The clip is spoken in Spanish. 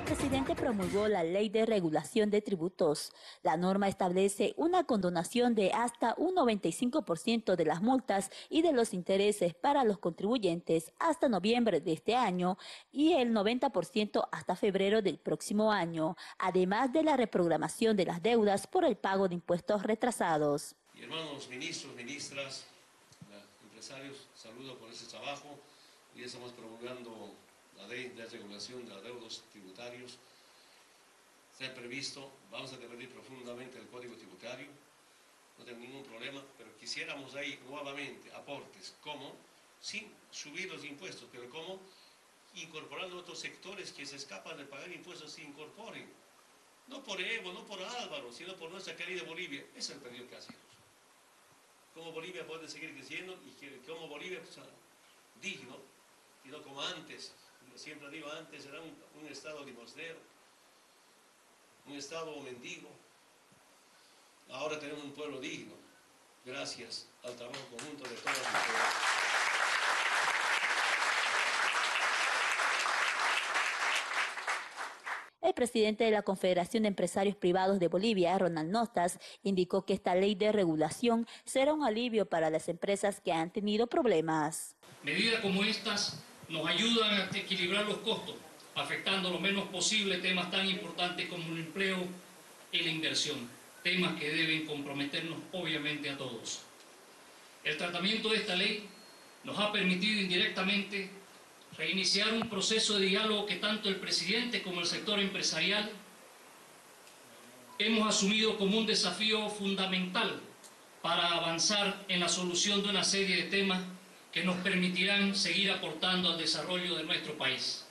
El presidente promulgó la Ley de Regulación de Tributos. La norma establece una condonación de hasta un 95% de las multas y de los intereses para los contribuyentes hasta noviembre de este año y el 90% hasta febrero del próximo año, además de la reprogramación de las deudas por el pago de impuestos retrasados. Y hermanos ministros, ministras, empresarios, saludo por ese trabajo. Hoy estamos promulgando la ley de regulación de los deudos tributarios. Se ha previsto, vamos a debatir profundamente el código tributario, no tengo ningún problema, pero quisiéramos ahí nuevamente aportes, como, sin subir los impuestos, pero como incorporando otros sectores que se escapan de pagar impuestos se incorporen. No por Evo, no por Álvaro, sino por nuestra querida Bolivia. Ese es el pedido que hacemos. Cómo Bolivia puede seguir creciendo y cómo Bolivia pues, digno, y no como antes, siempre digo antes, era un, un estado limosnero, un estado mendigo. Ahora tenemos un pueblo digno, gracias al trabajo conjunto de todas las El presidente de la Confederación de Empresarios Privados de Bolivia, Ronald Nostas, indicó que esta ley de regulación será un alivio para las empresas que han tenido problemas. Medidas como estas nos ayudan a equilibrar los costos, afectando lo menos posible temas tan importantes como el empleo y la inversión, temas que deben comprometernos obviamente a todos. El tratamiento de esta ley nos ha permitido indirectamente reiniciar un proceso de diálogo que tanto el presidente como el sector empresarial hemos asumido como un desafío fundamental para avanzar en la solución de una serie de temas que nos permitirán seguir aportando al desarrollo de nuestro país.